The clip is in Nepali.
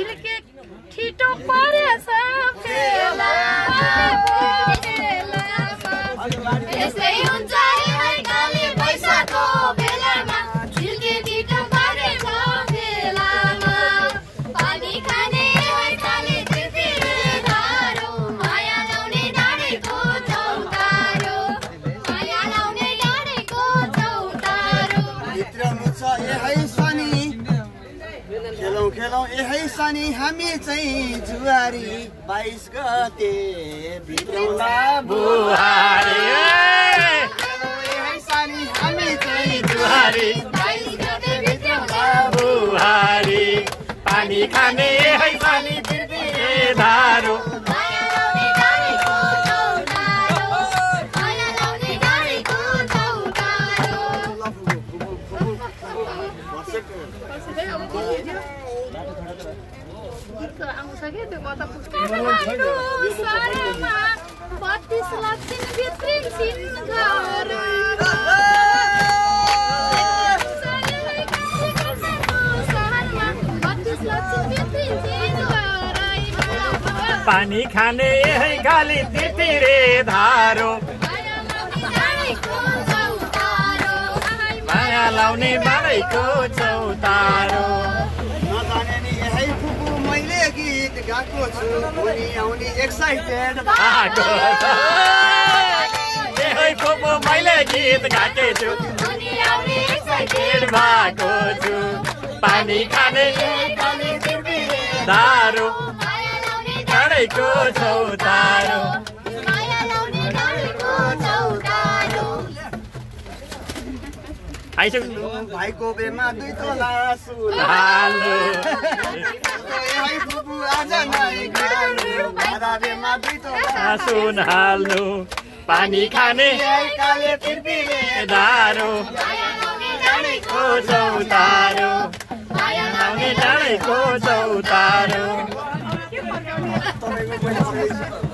झिल्के ठिटो परेछ फेला फेला यसै हुन्छ है काली पैसाको बेलामा झिल्के ठिटो परेछ फेलामा पानी खाने है काली तिर्फिरे धारो। माया लाउने डाँडेको चौतारो। माया लाउने डाँडेको चौतारो। भित्राउनु छ ए है यही शनि हामी चाहिँ जुवारी बाइस गते भित्रौला बुहारी। यही शनि हामी चाहिँ बुहारी बुहारी। पानी खाने पानी खाने है गाली तितिरे धारो। लाउने बालैको चौतारो। नजाने नि यही फुपू मैले गीत गाएको छु। भोलि आउने एक्साइटेड आएको छ। ए पोपो मैले गीत गाएकै छु। पेट भएको छु। पानी खाने दारो। चढेको चौतारो। आइसक्नु भाइको बेमा दुई तोला आज नै बेमा दुई तोला सुन हाल्नु। पानी खाने काले को चौतारो आउने डाँडैको चौतारो तपाईँको पनि